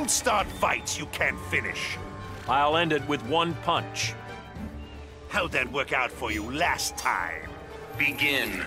Don't start fights you can't finish. I'll end it with one punch. How'd that work out for you last time? Begin.